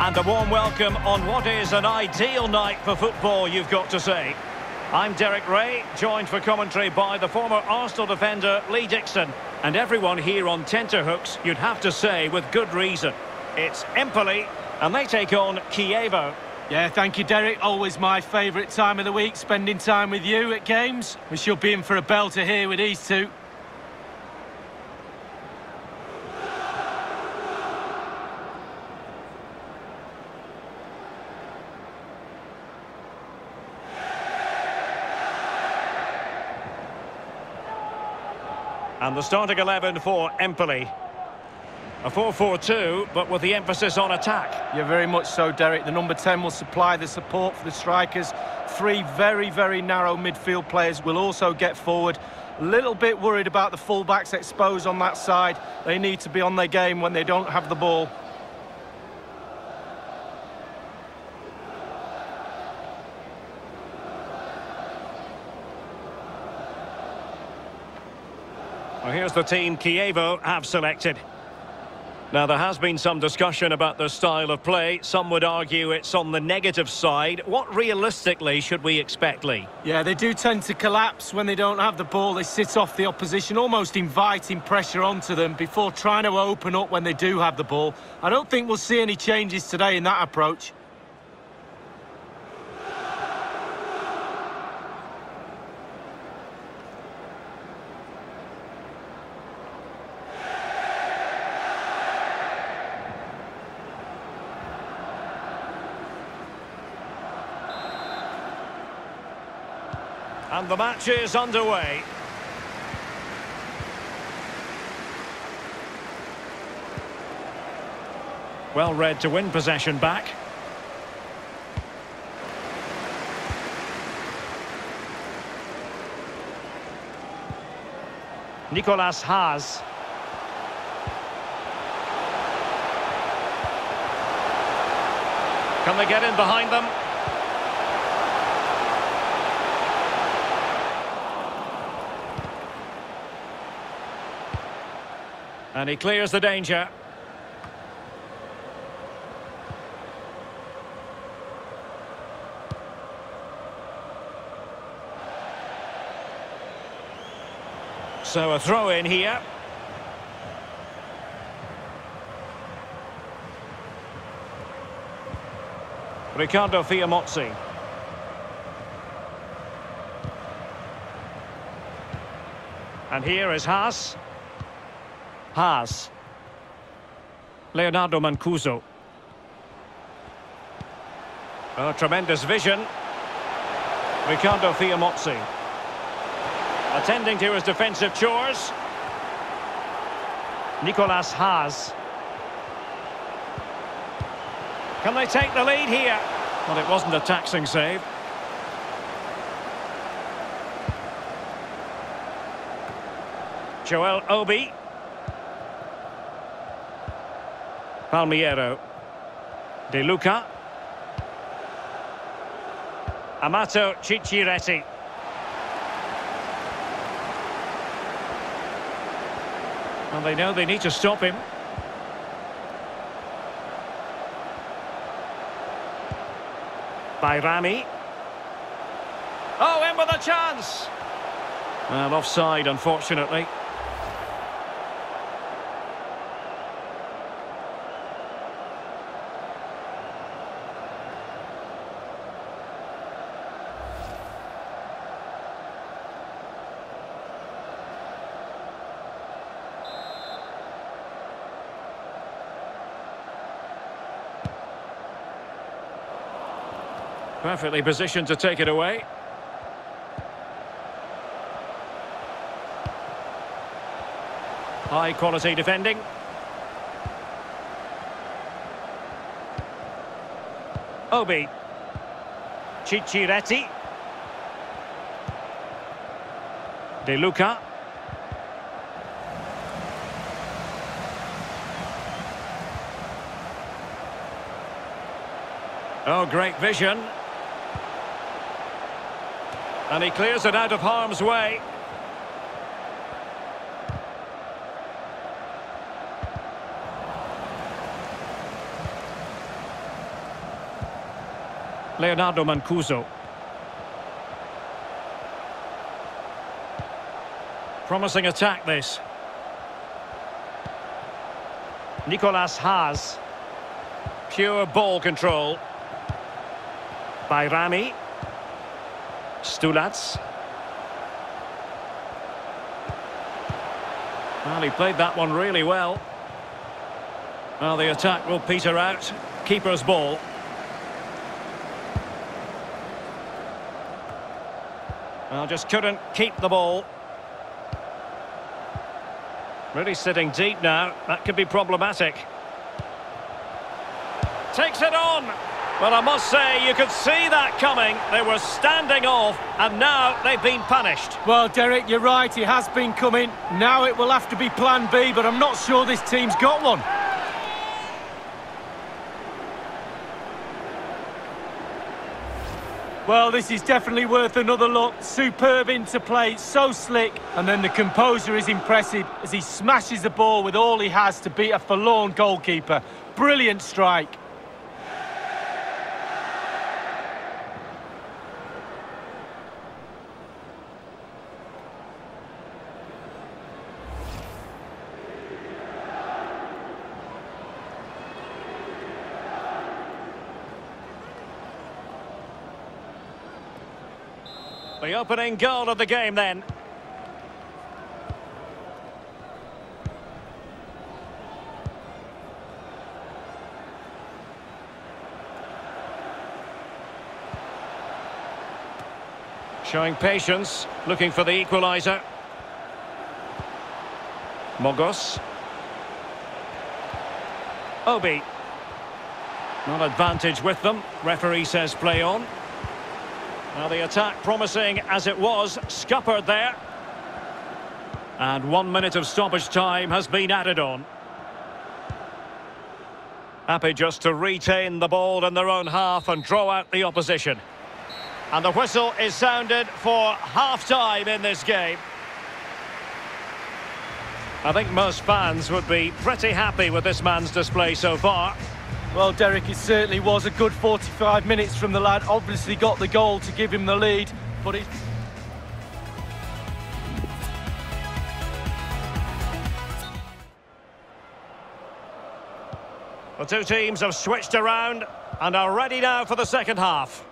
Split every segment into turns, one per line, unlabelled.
And a warm welcome on what is an ideal night for football, you've got to say. I'm Derek Ray, joined for commentary by the former Arsenal defender Lee Dixon. And everyone here on tenterhooks, you'd have to say with good reason. It's Empoli, and they take on Chievo.
Yeah, thank you, Derek. Always my favourite time of the week, spending time with you at games. We should be in for a belter here with these two.
And the starting 11 for Empoli. A 4-4-2, but with the emphasis on attack.
Yeah, very much so, Derek. The number 10 will supply the support for the strikers. Three very, very narrow midfield players will also get forward. A little bit worried about the fullbacks exposed on that side. They need to be on their game when they don't have the ball.
Here's the team Chievo have selected. Now, there has been some discussion about the style of play. Some would argue it's on the negative side. What realistically should we expect, Lee?
Yeah, they do tend to collapse when they don't have the ball. They sit off the opposition, almost inviting pressure onto them before trying to open up when they do have the ball. I don't think we'll see any changes today in that approach.
And the match is underway. Well read to win possession back. Nicolas Haas. Can they get in behind them? And he clears the danger. So a throw in here. Riccardo Fiamozzi. And here is Haas. Haas. Leonardo Mancuso. A tremendous vision. Riccardo Fiamozzi. Attending to his defensive chores. Nicolas Haas. Can they take the lead here? Well, it wasn't a taxing save. Joel Obi. Palmiero. De Luca. Amato Ciciretti. And they know they need to stop him. Bajrami. Oh, in with a chance! Well, offside, unfortunately. Perfectly positioned to take it away. High quality defending. Obi. Ciciretti. De Luca. Oh, great vision. And he clears it out of harm's way. Leonardo Mancuso. Promising attack this. Nicolas Haas. Pure ball control. Bajrami. Stulac. Well, he played that one really well. Well, the attack will peter out. Keeper's ball. Well, just couldn't keep the ball. Really sitting deep now. That could be problematic. Takes it on. Well, I must say, you could see that coming. They were standing off, and now they've been punished.
Well, Derek, you're right. He has been coming. Now it will have to be plan B, but I'm not sure this team's got one. Well, this is definitely worth another look. Superb interplay, so slick. And then the composure is impressive as he smashes the ball with all he has to beat a forlorn goalkeeper. Brilliant strike.
The opening goal of the game then. Showing patience, looking for the equaliser. Mogos. Obi. Not advantage with them. Referee says play on. Now the attack promising as it was, scuppered there. And one minute of stoppage time has been added on. Happy just to retain the ball in their own half and draw out the opposition. And the whistle is sounded for half-time in this game. I think most fans would be pretty happy with this man's display so far.
Well, Derek, it certainly was a good 45 minutes from the lad. Obviously got the goal to give him the lead, but he...
The two teams have switched around and are ready now for the second half.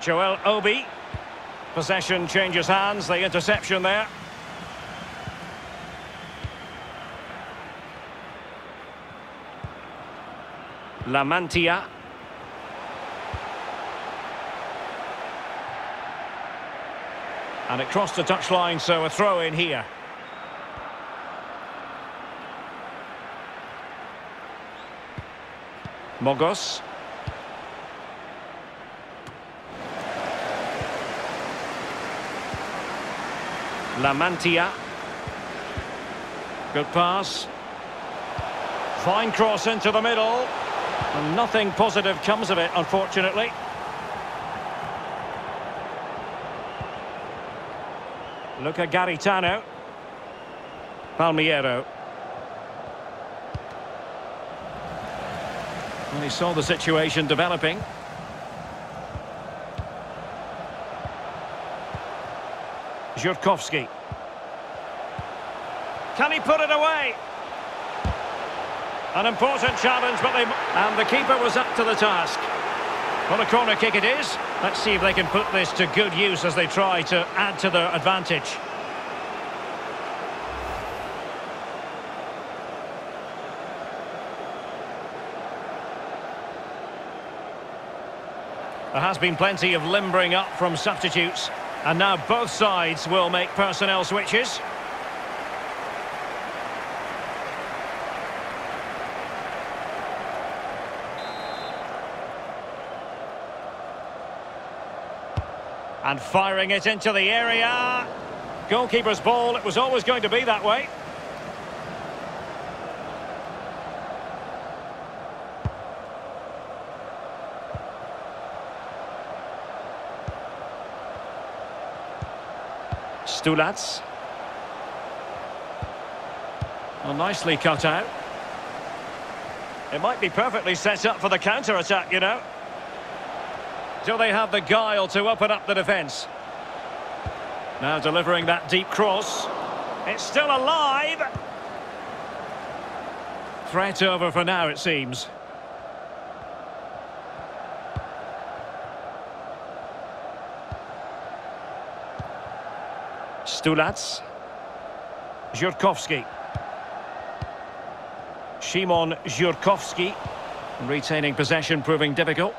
Joel Obi. Possession changes hands, the interception there. La Mantia. And it crossed the touchline, so a throw in here. Mogos. La Mantia. Good pass. Fine cross into the middle. And nothing positive comes of it, unfortunately. Luca Garritano. Palmiero. And he saw the situation developing. Żurkowski. Can he put it away? An important challenge, but they... And the keeper was up to the task. Well, a corner kick it is. Let's see if they can put this to good use as they try to add to their advantage. There has been plenty of limbering up from substitutes. And now both sides will make personnel switches. And firing it into the area. Goalkeeper's ball, it was always going to be that way. Stulac. Well, nicely cut out. It might be perfectly set up for the counter-attack, you know. Do they have the guile to open up the defence? Now delivering that deep cross. It's still alive. Threat over for now, it seems. Stulac. Żurkowski. Szymon Żurkowski. Retaining possession proving difficult.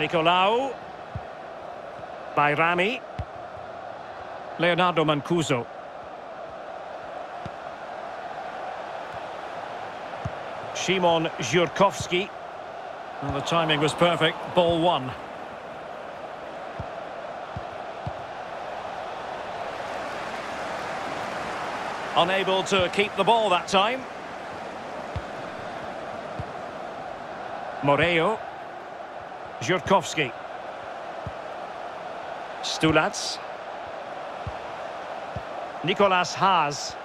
Nikolaou. Bajrami. Leonardo Mancuso. Szymon Żurkowski. Well, the timing was perfect. Ball one. Unable to keep the ball that time. Moreo. Żurkowski. Stulac. Nicolas Haas.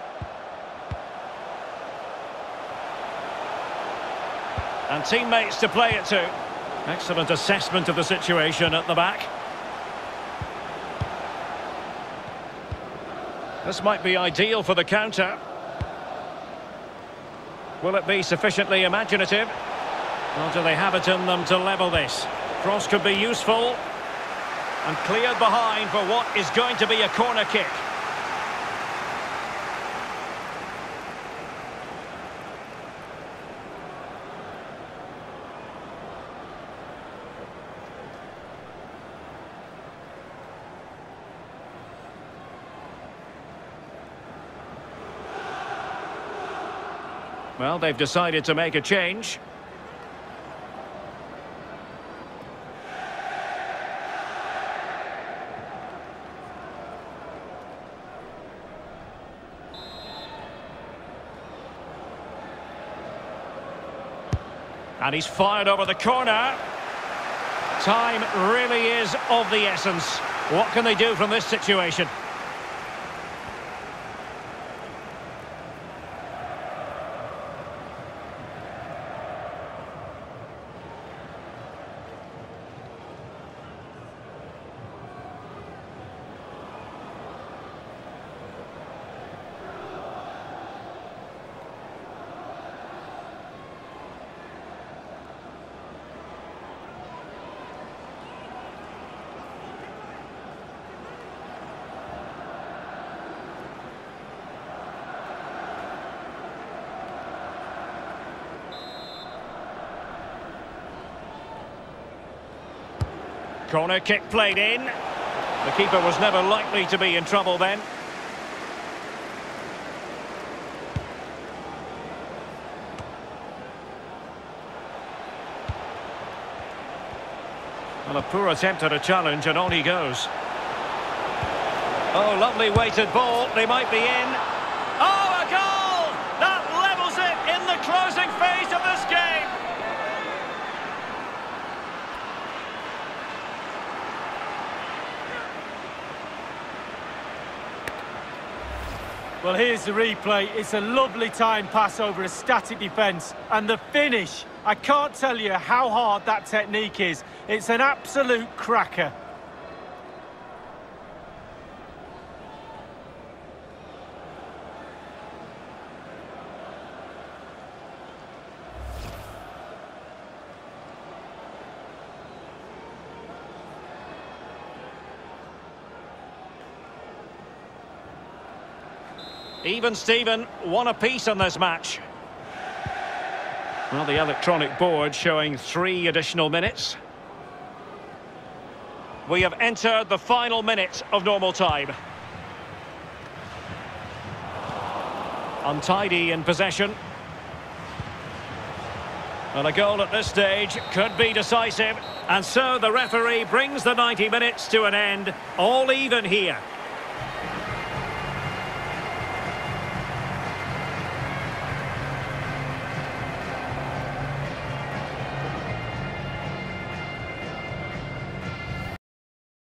And teammates to play it to. Excellent assessment of the situation at the back. This might be ideal for the counter. Will it be sufficiently imaginative? Or do they have it in them to level this? Cross could be useful. And cleared behind for what is going to be a corner kick. Well, they've decided to make a change. And he's fired over the corner. Time really is of the essence. What can they do from this situation? Corner kick played in. The keeper was never likely to be in trouble then. Well, a poor attempt at a challenge and on he goes. Oh, lovely weighted ball. They might be in. Oh, a goal! That levels it in the closing phase of this game.
Well, here's the replay. It's a lovely time pass over a static defence. And the finish, I can't tell you how hard that technique is. It's an absolute cracker.
Even Steven, one apiece in this match. Well, the electronic board showing three additional minutes. We have entered the final minute of normal time. Untidy in possession. Well, a goal at this stage could be decisive. And so the referee brings the 90 minutes to an end. All even here.